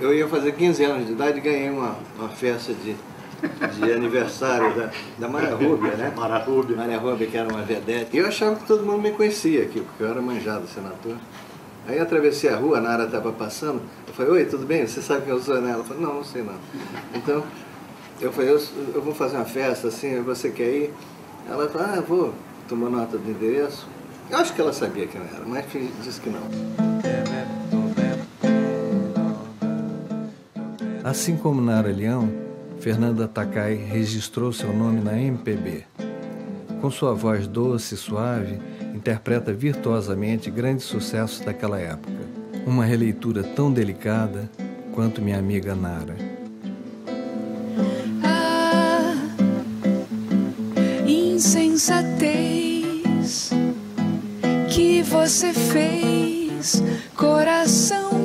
Eu ia fazer 15 anos de idade e ganhei uma, uma festa de, de aniversário da, da Maria Rúbia, né? Maria Rúbia. Maria Rúbia, que era uma vedete. E eu achava que todo mundo me conhecia aqui, porque eu era manjado senador. Aí atravessei a rua, a Nara estava passando. Eu falei, oi, tudo bem? Você sabe quem eu sou? Né? Ela falou, não, não sei não. Então, eu falei, eu, eu vou fazer uma festa assim, você quer ir? Ela falou, ah, vou. Tomou nota do endereço. Eu acho que ela sabia quem era, mas disse que não. Assim como Nara Leão, Fernanda Takai registrou seu nome na MPB. Com sua voz doce e suave, interpreta virtuosamente grandes sucessos daquela época. Uma releitura tão delicada quanto minha amiga Nara. Ah, insensatez que você fez, coração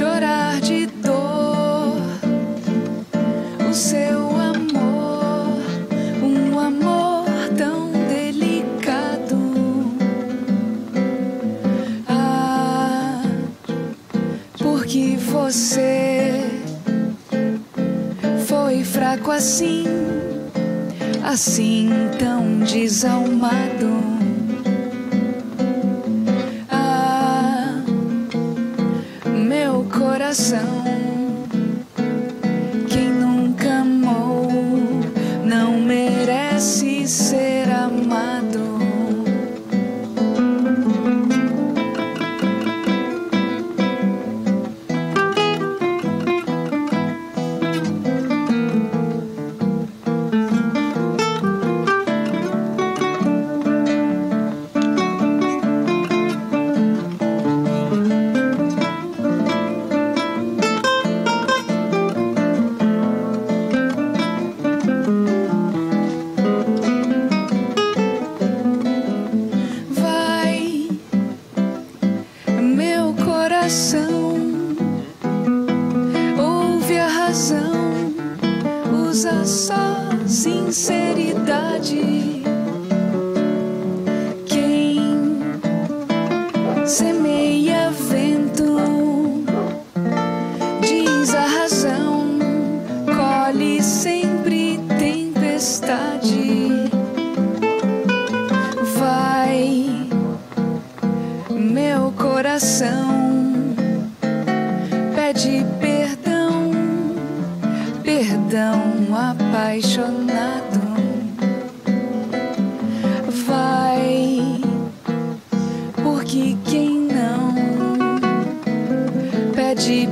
chorar de dor o seu amor, um amor tão delicado. Ah, porque você foi fraco assim, assim tão desalmado. Ser razão, usa só sinceridade. Quem semeia vento, diz a razão, colhe sempre tempestade. Vai, meu coração, pede perdão, perdão apaixonado. Vai, porque quem não pede